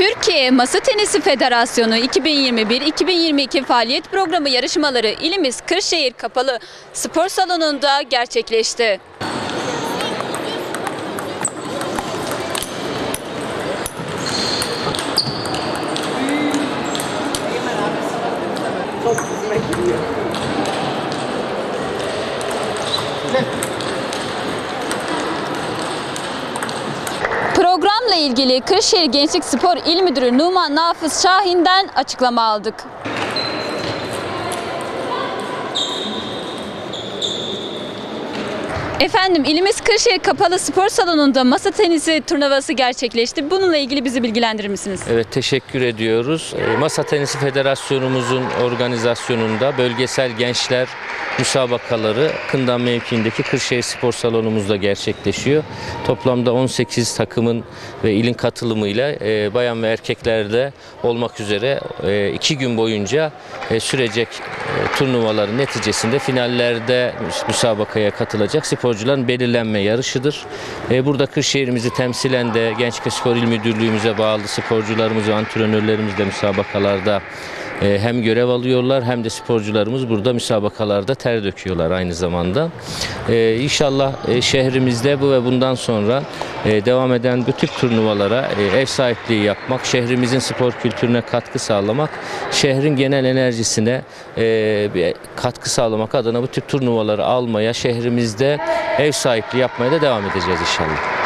Türkiye Masa Tenisi Federasyonu 2021-2022 faaliyet programı yarışmaları ilimiz Kırşehir Kapalı Spor Salonu'nda gerçekleşti. Programla ilgili Kırşehir Gençlik Spor İl Müdürü Numan Nafız Şahin'den açıklama aldık. Efendim ilimiz Kırşehir Kapalı Spor Salonu'nda masa tenisi turnuvası gerçekleşti. Bununla ilgili bizi bilgilendirir misiniz? Evet teşekkür ediyoruz. E, Masa Tenisi Federasyonumuzun organizasyonunda bölgesel gençler müsabakaları Kından mevkiindeki Kırşehir Spor Salonumuzda gerçekleşiyor. Toplamda 18 takımın ve ilin katılımıyla e, bayan ve erkeklerde olmak üzere e, iki gün boyunca e, sürecek e, turnuvaların neticesinde finallerde müs- müsabakaya katılacak sporcuların belirlenme yarışıdır. E, burada Kırşehir'imizi temsilen de Gençlik Spor İl Müdürlüğümüze bağlı sporcularımız ve antrenörlerimiz de müsabakalarda hem görev alıyorlar hem de sporcularımız burada müsabakalarda ter döküyorlar aynı zamanda. E, İnşallah e, şehrimizde bu ve bundan sonra e, devam eden bu tip turnuvalara e, ev sahipliği yapmak, şehrimizin spor kültürüne katkı sağlamak, şehrin genel enerjisine e, katkı sağlamak adına bu tip turnuvaları almaya, şehrimizde ev sahipliği yapmaya da devam edeceğiz inşallah.